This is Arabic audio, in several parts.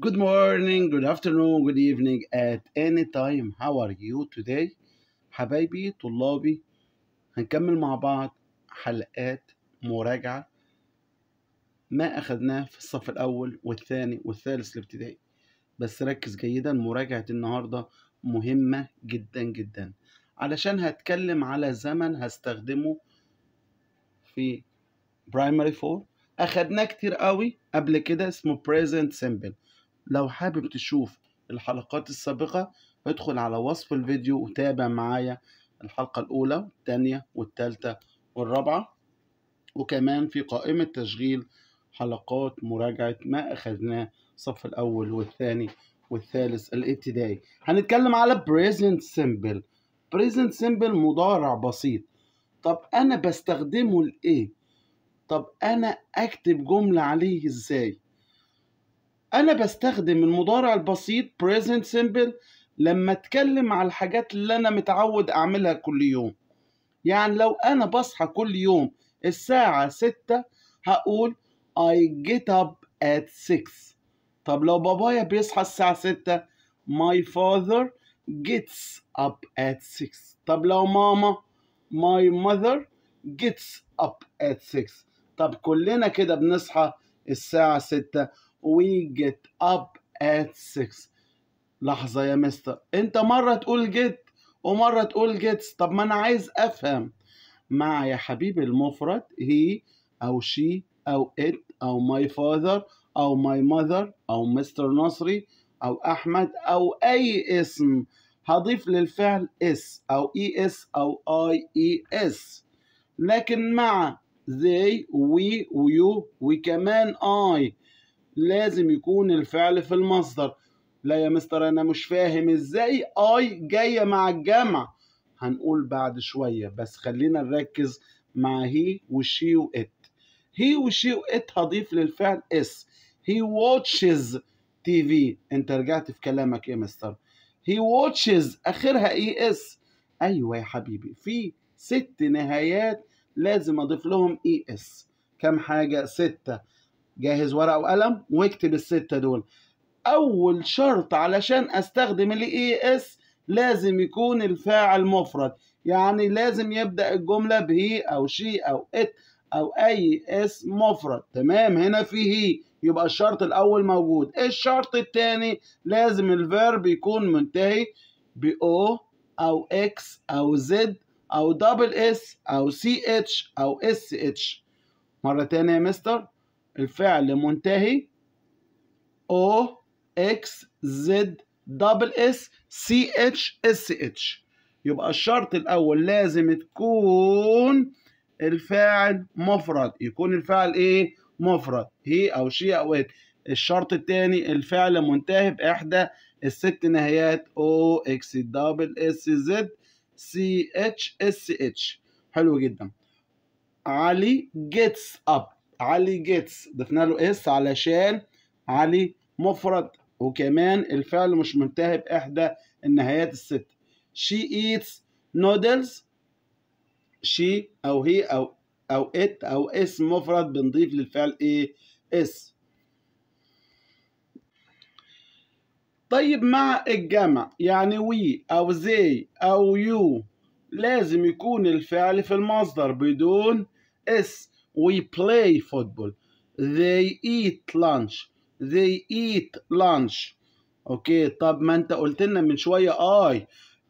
Good morning, good afternoon, good evening at any time. How are you today? حبايبي طلابي هنكمل مع بعض حلقات مراجعة ما أخدناه في الصف الأول والثاني والثالث الابتدائي بس ركز جيدا مراجعة النهاردة مهمة جدا جدا علشان هتكلم على زمن هستخدمه في برايمري 4 أخدناه كتير قوي قبل كده اسمه present simple لو حابب تشوف الحلقات السابقة ادخل على وصف الفيديو وتابع معايا الحلقة الأولى والثانية والثالثة والرابعة وكمان في قائمة تشغيل حلقات مراجعة ما أخذناه الصف الأول والثاني والثالث الابتدائي هنتكلم على present simple present simple مضارع بسيط طب أنا بستخدمه لإيه؟ طب أنا أكتب جملة عليه إزاي؟ أنا بستخدم المضارع البسيط present simple لما أتكلم على الحاجات اللي أنا متعود أعملها كل يوم. يعني لو أنا بصحى كل يوم الساعة ستة هقول I get up at 6 طب لو بابايا بيصحى الساعة ستة my father gets up at 6 طب لو ماما my mother gets up at 6 طب كلنا كده بنصحى الساعة ستة we get up at 6 لحظة يا مستر. انت مرة تقول get ومرة تقول gets. طب ما أنا عايز أفهم. مع يا حبيبي المفرد he أو she أو it أو my father أو my mother أو مستر نصري أو أحمد أو أي اسم. هضيف للفعل s أو es أو ies لكن مع they we و you وكمان I. لازم يكون الفعل في المصدر. لا يا مستر أنا مش فاهم إزاي I جاية مع الجمع. هنقول بعد شوية بس خلينا نركز مع هي وشي وات هي وشي وات هضيف للفعل اس he watches TV أنت رجعت في كلامك يا مستر. he watches آخرها es أيوه يا حبيبي في ست نهايات لازم أضيف لهم es كم حاجة؟ ستة. جهز ورقة وقلم واكتب الستة دول. أول شرط علشان أستخدم ال es لازم يكون الفاعل مفرد. يعني لازم يبدأ الجملة ب he أو she أو it أو أي اسم مفرد. تمام؟ هنا في he يبقى الشرط الأول موجود. الشرط الثاني لازم ال verb يكون منتهي ب o x أو z أو double s أو ch أو sh مرة تانية يا مستر. الفعل منتهي. o x z double s ch sh يبقى الشرط الأول لازم تكون الفاعل مفرد. يكون الفعل إيه؟ مفرد. he أو she أو it الشرط الثاني الفعل منتهي بإحدى الست نهايات o x double s z ch sh حلو جدا. علي gets up علي gets ضفنا له s علشان علي مفرد وكمان الفعل مش منتهي بإحدى النهايات الست. She eats noodles. She أو he أو أو it أو اسم مفرد بنضيف للفعل إيه؟ s. طيب مع الجمع يعني we أو they أو you لازم يكون الفعل في المصدر بدون s. We play football. They eat lunch. They eat lunch. أوكي طب ما انت قلت لنا من شوية آي.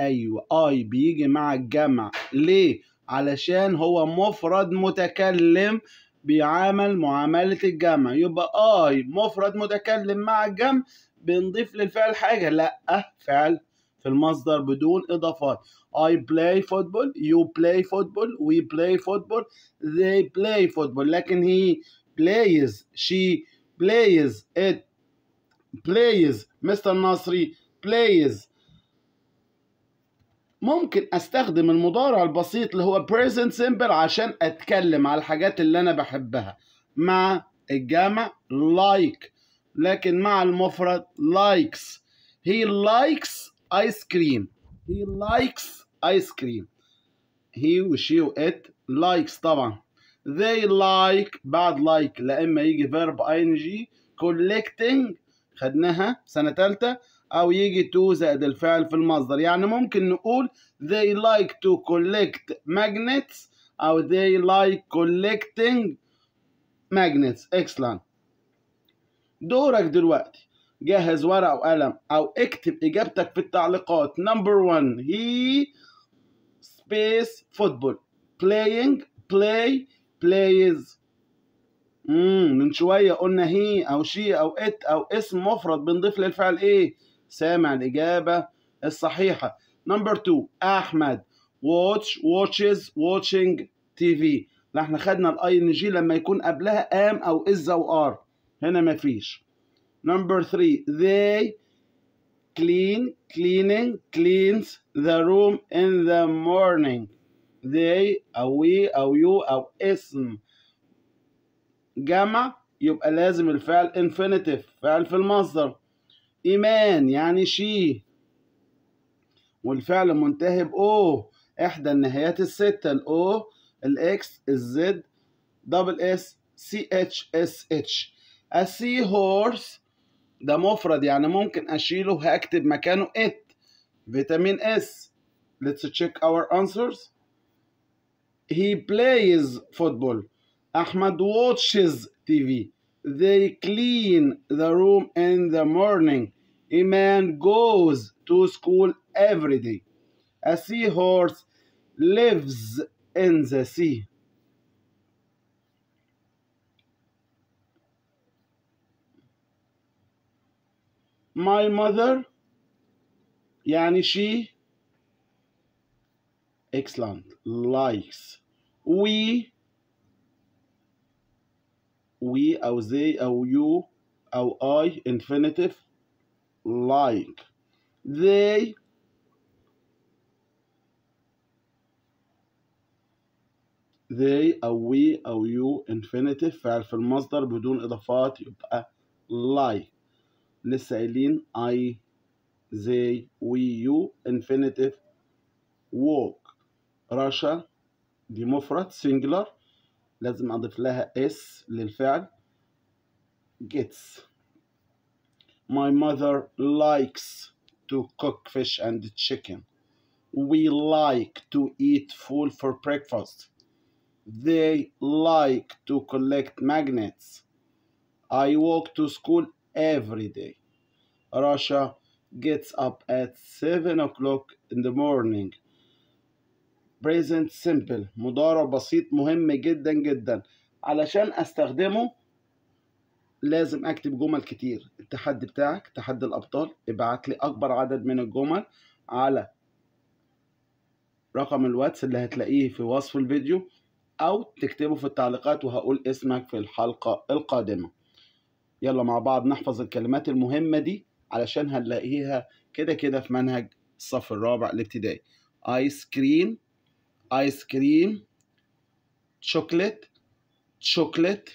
أيوه آي بيجي مع الجمع. ليه؟ علشان هو مفرد متكلم بيعامل معاملة الجمع. يبقى آي مفرد متكلم مع الجمع بنضيف للفعل حاجة. لأ فعل في المصدر بدون اضافات I play football you play football we play football they play football لكن he plays she plays it plays مستر نصري plays ممكن استخدم المضارع البسيط اللي هو present simple عشان اتكلم على الحاجات اللي أنا بحبها مع الجمع like لكن مع المفرد likes he likes ice cream he likes ice cream he وشي وات likes طبعا they like بعد like لا اما يجي verb ing collecting خدناها سنة تالتة أو يجي تو زائد الفعل في المصدر يعني ممكن نقول they like to collect magnets أو they like collecting magnets excellent دورك دلوقتي جهز ورقة وقلم أو اكتب إجابتك في التعليقات. Number one he space football. Playing play plays. من شوية قلنا he أو she أو it أو اسم مفرد بنضيف للفعل إيه سامع الإجابة الصحيحة. number 2 أحمد. Watch watches watching TV لا إحنا خدنا ال ing لما يكون قبلها am أو is أو are هنا مفيش نمبر 3 they clean cleaning cleans the room in the morning. They أو we أو you أو اسم جمع يبقى لازم الفعل infinitive فعل في المصدر. إيمان يعني شي. والفعل منتهي بأو إحدى النهايات الستة الأو ال x ال z. double s ch sh ال sea horse ده مفرد يعني ممكن أشيله هكتب مكانه إت فيتامين اس let's check our answers he plays football Ahmad watches TV. They clean the room in the morning. Iman goes to school every day. A seahorse lives in the sea. My mother يعني she excellent likes we we أو they أو you أو I infinitive like they they أو we أو you infinitive فعل في المصدر بدون إضافات يبقى like لسه قايلين I they we you infinitive walk رشا دي مفرد singular لازم أضيف لها اس للفعل gets My mother likes to cook fish and chicken. We like to eat food for breakfast. They like to collect magnets. I walk to school every day. Rasha gets up at 7 o'clock in the morning. present simple مضارع بسيط مهم جدا جدا علشان أستخدمه لازم أكتب جمل كتير التحدي بتاعك تحدي الأبطال ابعت لي أكبر عدد من الجمل على رقم الواتس اللي هتلاقيه في وصف الفيديو أو تكتبه في التعليقات وهقول اسمك في الحلقة القادمة يلا مع بعض نحفظ الكلمات المهمة دي علشان هنلاقيها كده كده في منهج الصف الرابع الابتدائي. ايس كريم ايس كريم شوكليت شوكليت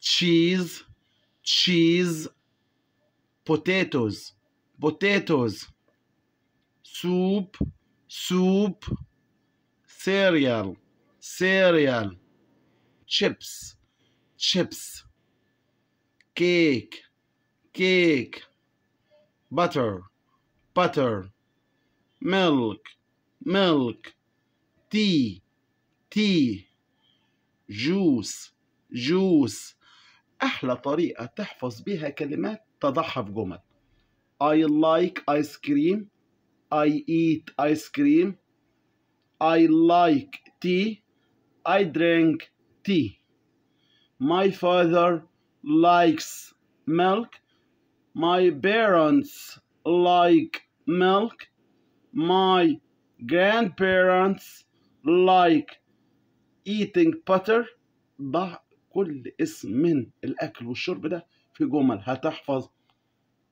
تشيز تشيز potatoes potatoes soup soup cereal cereal chips chips. Cake cake butter butter milk milk tea tea juice juice أحلى طريقة تحفظ بيها كلمات تضعها في جمل I like ice cream I eat ice cream I like tea I drink tea My father likes milk My parents like milk My grandparents like eating butter ضع كل اسم من الأكل والشرب ده في جمل هتحفظ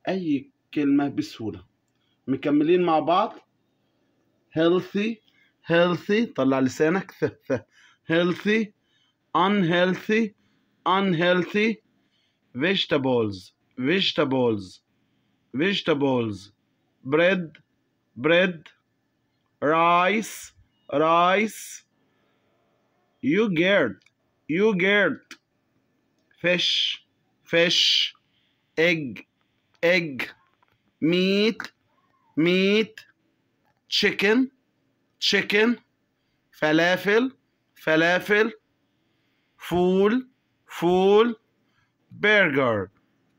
أي كلمة بسهولة مكملين مع بعض healthy healthy طلع لسانك healthy unhealthy unhealthy vegetables, vegetables, vegetables, bread, bread, rice, rice, yogurt, yogurt, fish, fish, egg, egg, meat, meat, chicken, chicken, falafel, falafel, fool, fool, burger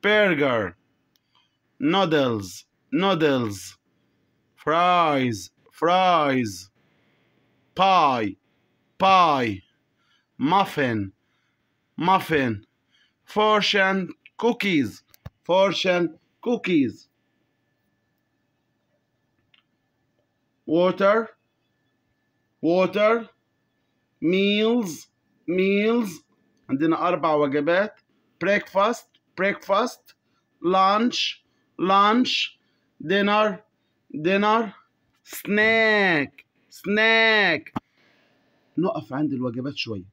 burger noodles noodles fries fries pie pie muffin muffin fortune cookies fortune cookies water water meals meals عندنا أربع وجبات breakfast breakfast lunch lunch dinner dinner snack snack نقف عند الوجبات شوية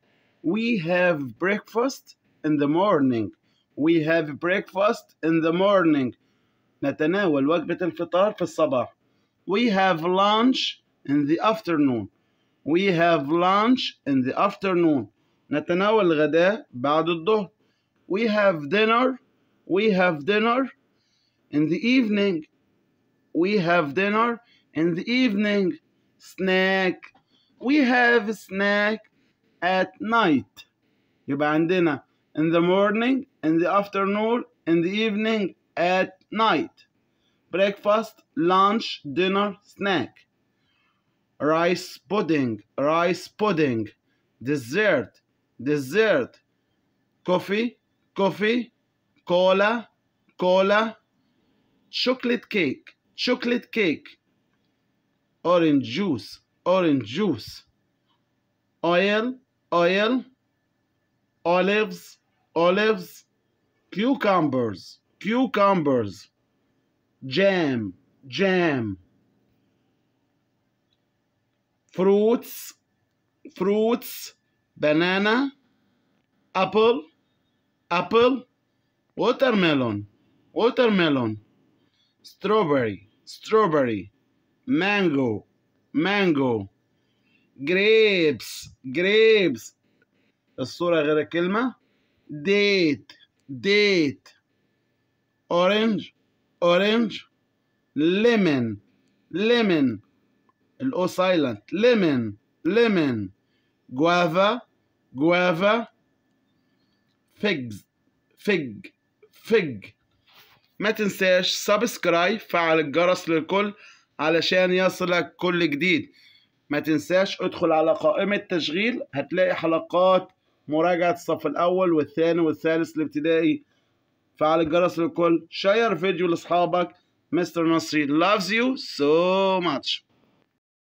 we have breakfast in the morning we have breakfast in the morning نتناول وجبة الفطار في الصباح we have lunch in the afternoon we have lunch in the afternoon نتناول الغداء بعد الظهر we have dinner we have dinner in the evening we have dinner in the evening snack we have snack at night يبقى عندنا in the morning in the afternoon in the evening at night breakfast lunch dinner snack rice pudding rice pudding dessert dessert coffee coffee cola cola chocolate cake chocolate cake orange juice orange juice oil oil olives olives cucumbers cucumbers jam jam fruits fruits banana apple apple watermelon watermelon strawberry strawberry mango mango grapes grapes الصورة غير الكلمة date date orange orange lemon lemon الأو silent lemon lemon guava guava figs fig fig ما تنساش subscribe فعل الجرس للكل علشان يصلك كل جديد. ما تنساش ادخل على قائمة تشغيل هتلاقي حلقات مراجعة الصف الأول والثاني والثالث الابتدائي. فعل الجرس للكل share فيديو لأصحابك. مستر نصري loves you so much.